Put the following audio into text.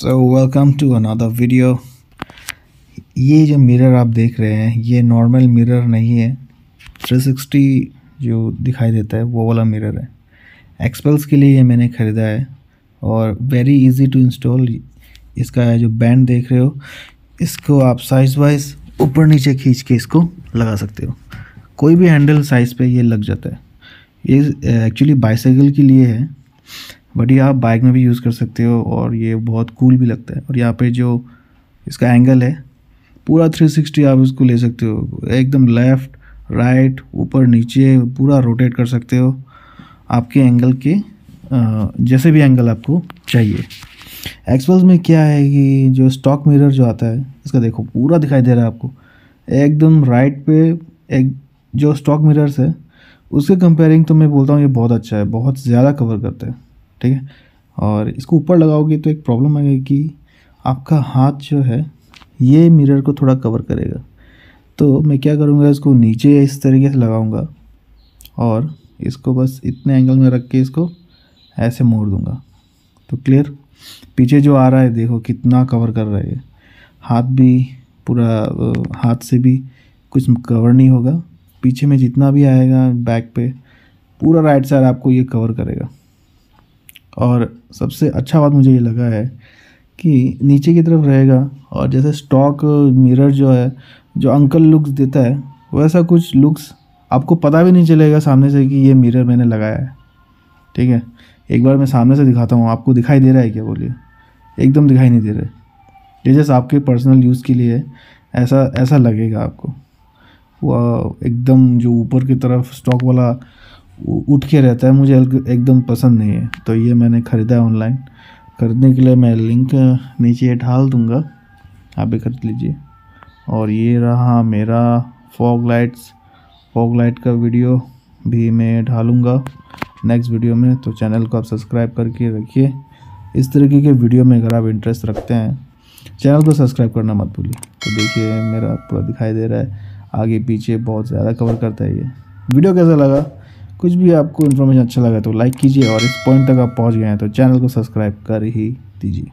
So welcome to another video ये जो mirror आप देख रहे हैं, ये नॉर्मल मिरर नहीं है। 360 जो दिखाई देता है, वो वाला मिरर है। एक्सपल्स के लिए ये मैंने ख़रीदा है और वेरी इजी टू इंस्टॉल इसका जो बैंड देख रहे हो, इसको आप साइज़ वाइज ऊपर नीचे खींच के इसको लगा सकते हो। कोई भी हैंडल साइज़ पे ये लग जाता है। ये एक्चुअली बाइसाइकिल के लिए है। बट ये आप बाइक में भी यूज़ कर सकते हो और ये बहुत कूल भी लगता है। और यहाँ पे जो इसका एंगल है, पूरा 360 आप इसको ले सकते हो। एकदम लेफ़्ट राइट ऊपर, नीचे, पूरा रोटेट कर सकते हो। आपके एंगल के जैसे भी एंगल आपको चाहिए। एक्सपल्स में क्या है कि जो स्टॉक मिरर जो आता है, इसका देखो, पूरा दिखाई दे रहा है आपको। एकदम राइट पे एक जो स्टॉक मिरर्स है, उसके कंपेयरिंग तो मैं बोलता हूँ ये बहुत अच्छा है, बहुत ज़्यादा कवर करता है। ठीक है? और इसको ऊपर लगाओगे तो एक प्रॉब्लम आएगी कि आपका हाथ जो है, ये मिरर को थोड़ा कवर करेगा। तो मैं क्या करूँगा, इसको नीचे इस तरीके से लगाऊँगा और इसको बस इतने एंगल में रख के इसको ऐसे मोड़ दूँगा। तो क्लियर पीछे जो आ रहा है, देखो कितना कवर कर रहा है हाथ भी पूरा हाथ से भी कुछ कवर नहीं होगा। पीछे में जितना भी आएगा बैक पे, पूरा राइट साइड आपको ये कवर करेगा। और सबसे अच्छा बात मुझे ये लगा है कि नीचे की तरफ़ रहेगा और जैसे स्टॉक मिरर जो है, जो अंकल लुक्स देता है, वैसा कुछ लुक्स आपको पता भी नहीं चलेगा सामने से कि ये मिरर मैंने लगाया है। ठीक है? एक बार मैं सामने से दिखाता हूँ, आपको दिखाई दे रहा है क्या? बोलिए। एकदम दिखाई नहीं दे रहा है। ये जैसे आपके पर्सनल यूज़ के लिए ऐसा ऐसा लगेगा आपको। वो एकदम जो ऊपर की तरफ़ स्टॉक वाला उठ के रहता है, मुझे एकदम पसंद नहीं है। तो ये मैंने ख़रीदा है ऑनलाइन ख़रीदने के लिए मैं लिंक नीचे ढाल दूँगा। आप भी खरीद लीजिए। और ये रहा मेरा फॉग लाइट्स फॉग लाइट का वीडियो भी मैं ढालूँगा नेक्स्ट वीडियो में। तो चैनल को आप सब्सक्राइब करके रखिए। इस तरीके के वीडियो में अगर आप इंटरेस्ट रखते हैं चैनल को सब्सक्राइब करना मत भूलिए। तो देखिए, मेरा पूरा दिखाई दे रहा है। आगे पीछे बहुत ज़्यादा कवर करता है ये। वीडियो कैसा लगा? कुछ भी आपको इन्फॉर्मेशन अच्छा लगा तो लाइक कीजिए और इस पॉइंट तक आप पहुँच गए हैं तो चैनल को सब्सक्राइब कर ही दीजिए।